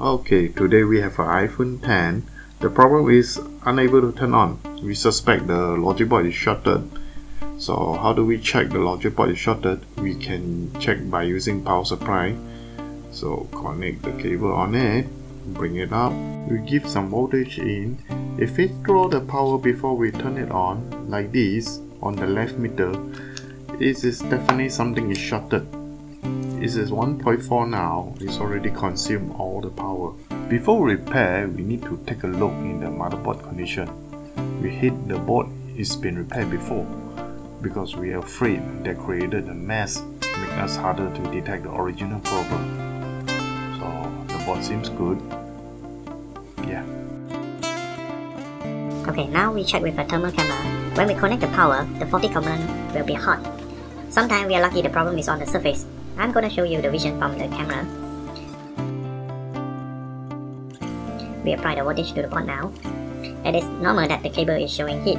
Okay, today we have an iPhone 10. The problem is unable to turn on. We suspect the logic board is shorted. So how do we check the logic board is shorted? We can check by using power supply. So connect the cable on it, bring it up. We give some voltage in. If it draw the power before we turn it on, like this, on the left meter, it is definitely something is shorted. It is 1.4 now, it's already consumed all the power. Before repair, we need to take a look in the motherboard condition. We hit the board it's been repaired before because we are afraid that created a mess make us harder to detect the original problem. So the board seems good. Yeah. Okay, now we check with a thermal camera. When we connect the power, the faulty component will be hot. Sometimes we are lucky the problem is on the surface, I'm gonna show you the vision from the camera. We apply the voltage to the board now. It is normal that the cable is showing heat,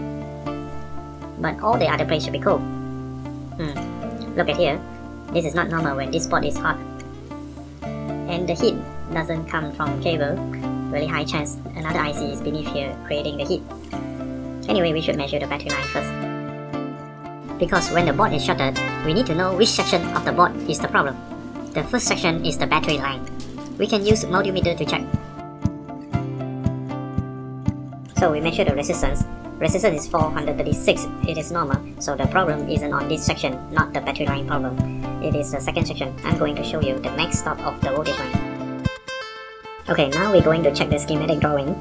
but all the other places should be cold. Hmm. Look at here. This is not normal when this board is hot. And the heat doesn't come from cable. Really high chance another IC is beneath here creating the heat. Anyway, we should measure the battery line first. Because when the board is shorted, we need to know which section of the board is the problem. The first section is the battery line. We can use multimeter to check. So we measure the resistance. Resistance is 436, it is normal, so the problem isn't on this section, not the battery line problem. It is the second section. I'm going to show you the max stop of the voltage line. Okay, now we're going to check the schematic drawing.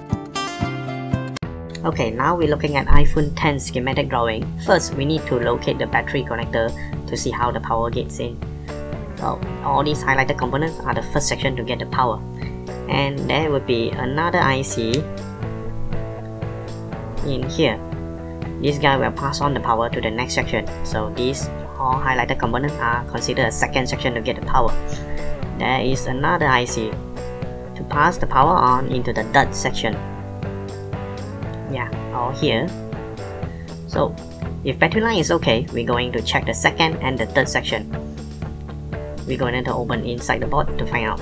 Okay, now we're looking at iPhone 10 schematic drawing. First, we need to locate the battery connector to see how the power gets in. Well, all these highlighted components are the first section to get the power. And there would be another IC in here. This guy will pass on the power to the next section. So these all highlighted components are considered a second section to get the power. There is another IC to pass the power on into the third section yeah all here. So if battery line is okay we're going to check the second and the third section. We're going to open inside the board to find out.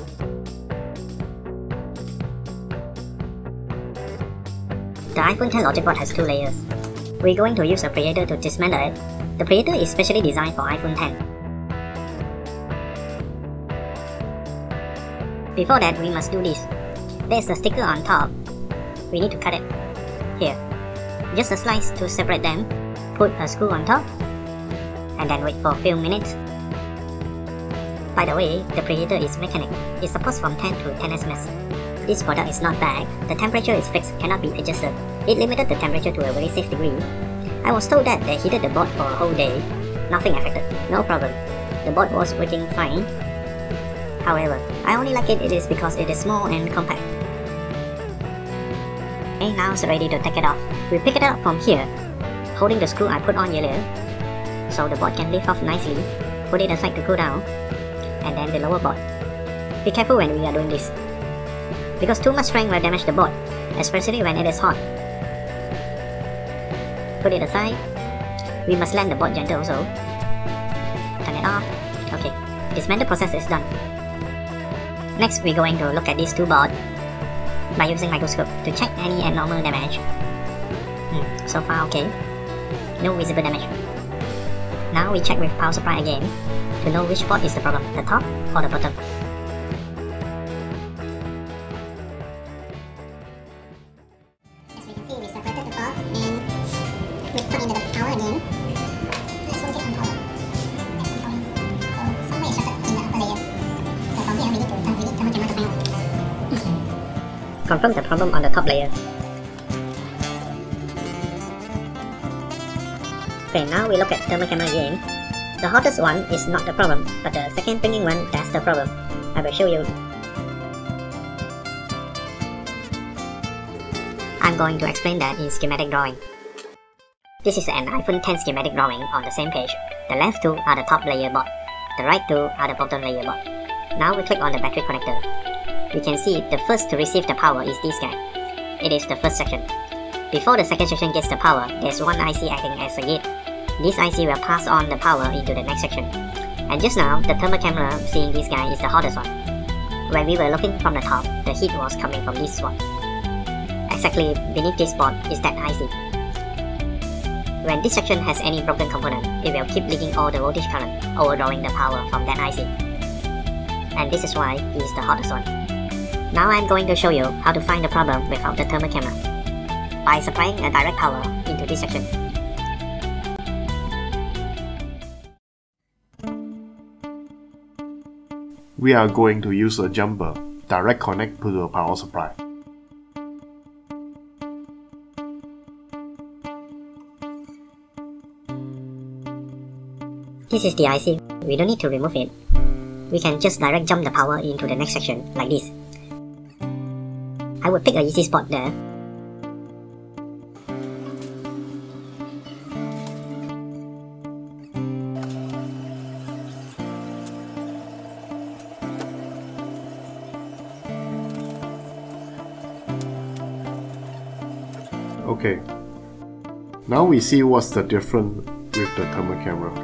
The iPhone 10 logic board has two layers. We're going to use a preheater to dismantle it. The preheater is specially designed for iPhone 10 Before that, we must do this. There's a sticker on top. We need to cut it here. Just a slice to separate them. Put a screw on top and then wait for a few minutes. By the way, the preheater is mechanic. It's supposed from 10 to 10 SMS. This product is not bad. The temperature is fixed, cannot be adjusted. It limited the temperature to a very safe degree. I was told that they heated the board for a whole day. Nothing affected. No problem. The board was working fine. However, I only like it, it is because it is small and compact. Okay, now it's ready to take it off. We pick it up from here, holding the screw I put on earlier, so the board can lift off nicely. Put it aside to cool down, and then the lower board. Be careful when we are doing this, because too much strength will damage the board, especially when it is hot. Put it aside. We must land the board gentle also. Turn it off. Okay, dismantle process is done. Next, we're going to look at these two boards by using microscope to check any abnormal damage. Hmm, so far okay. No visible damage. Now we check with power supply again to know which port is the problem, the top or the bottom. Confirm the problem on the top layer. Okay, now we look at thermal camera again. The hottest one is not the problem, but the second pinging one, that's the problem. I will show you. I'm going to explain that in schematic drawing. This is an iPhone 10 schematic drawing on the same page. The left two are the top layer board. The right two are the bottom layer board. Now we click on the battery connector. We can see the first to receive the power is this guy. It is the first section. Before the second section gets the power, there's one IC acting as a gate. This IC will pass on the power into the next section. And just now, the thermal camera seeing this guy is the hottest one. When we were looking from the top, the heat was coming from this spot. Exactly beneath this spot is that IC. When this section has any broken component, it will keep leaking all the voltage current, overdrawing the power from that IC. And this is why it is the hottest one. Now I'm going to show you how to find the problem without the thermal camera by supplying a direct power into this section. We are going to use a jumper, direct connect to the power supply. This is the IC, we don't need to remove it. We can just direct jump the power into the next section, like this. I would pick a easy spot there. Okay. Now we see what's the difference with the thermal camera.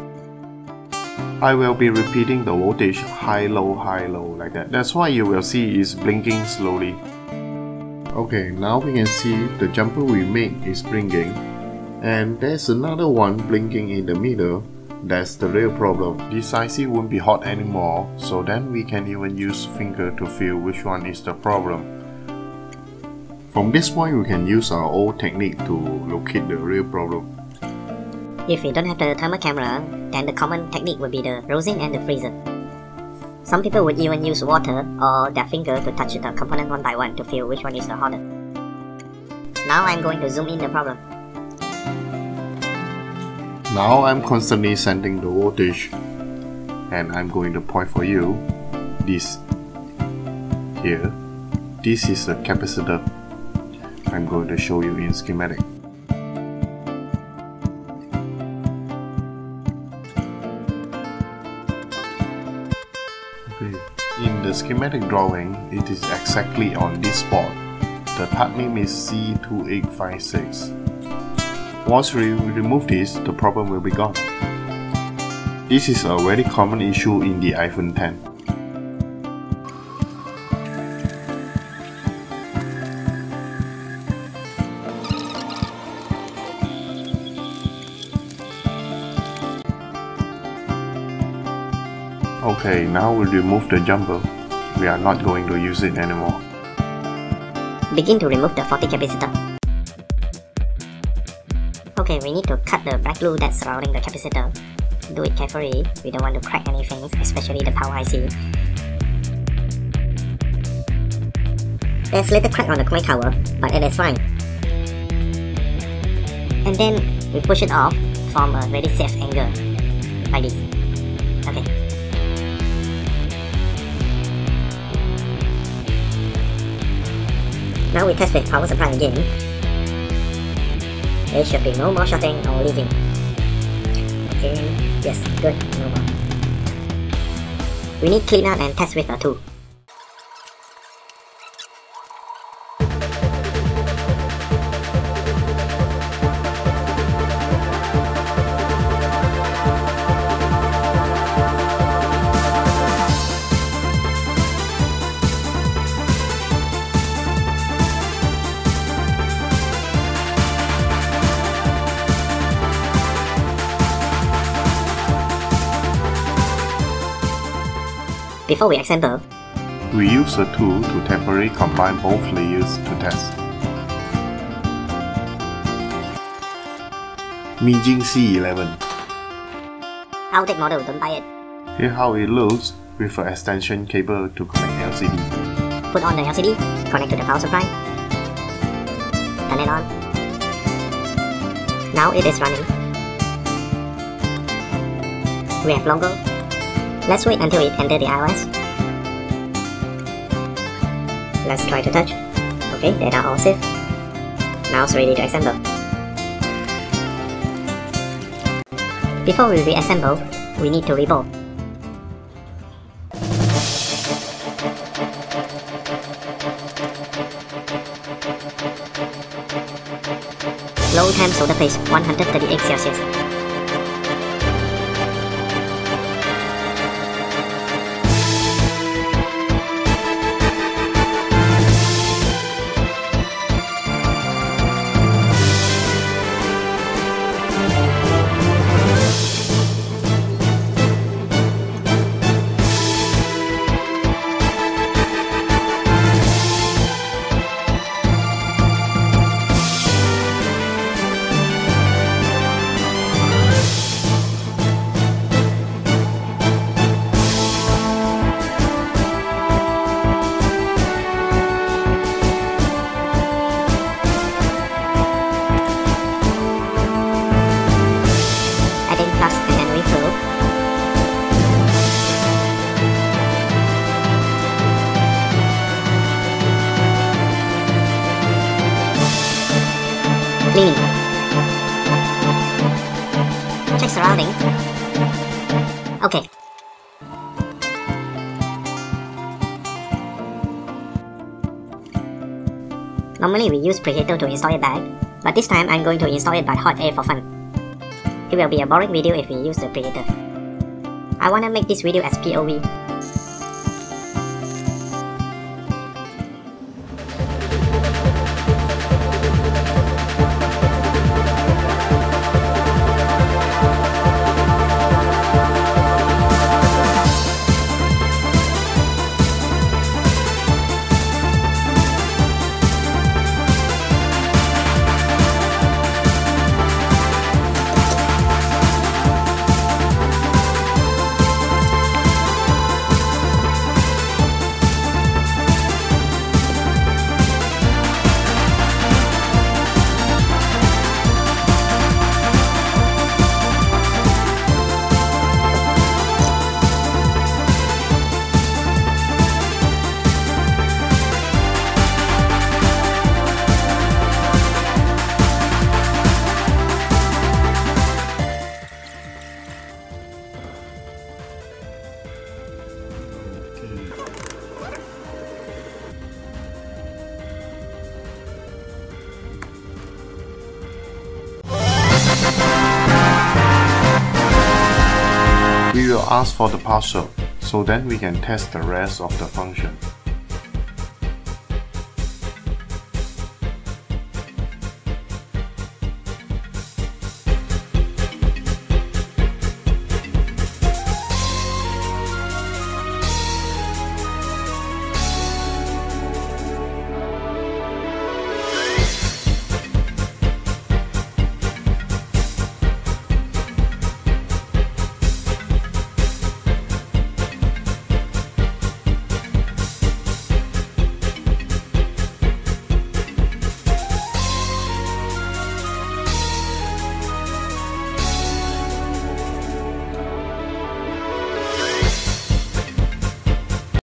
I will be repeating the voltage high low high low like that. That's why you will see it's blinking slowly. Okay, now we can see the jumper we make is blinking and there's another one blinking in the middle. That's the real problem. This IC won't be hot anymore so then we can even use finger to feel which one is the problem. From this point we can use our old technique to locate the real problem. If we don't have the thermal camera, then the common technique would be the rosin and the freezer. Some people would even use water or their finger to touch the component one by one to feel which one is the hottest. Now I'm going to zoom in the problem. Now I'm constantly sending the voltage and I'm going to point for you this here. This is a capacitor. I'm going to show you in schematic. Schematic drawing, it is exactly on this spot. The part name is C2856. Once we remove this, the problem will be gone. This is a very common issue in the iPhone 10. Okay, now we remove the jumper. We are not going to use it anymore. Begin to remove the faulty capacitor. Okay, we need to cut the black glue that's surrounding the capacitor. Do it carefully, we don't want to crack anything, especially the power IC. There's a little crack on the coin tower, but it is fine. And then we push it off from a very safe angle, like this. Okay. Now we test with power supply again. There should be no more shorting or leaking. Okay, yes, good, no more. We need clean out and test with a tool. Before we assemble, We use a tool to temporarily combine both layers to test. Mijing C11. outtake model, don't buy it. Here how it looks with an extension cable to connect LCD. Put on the LCD, connect to the power supply. Turn it on. Now it is running. We have logo. Let's wait until it enter the iOS. Let's try to touch. Okay, data all safe. Now it's ready to assemble. Before we reassemble, we need to reball. Low temp solder paste 138 Celsius. Cleaning. Check surrounding. Okay. Normally we use preheater to install it back, but this time I'm going to install it by hot air for fun. It will be a boring video if we use the preheater. I wanna make this video as POV, We will ask for the password, so then we can test the rest of the function.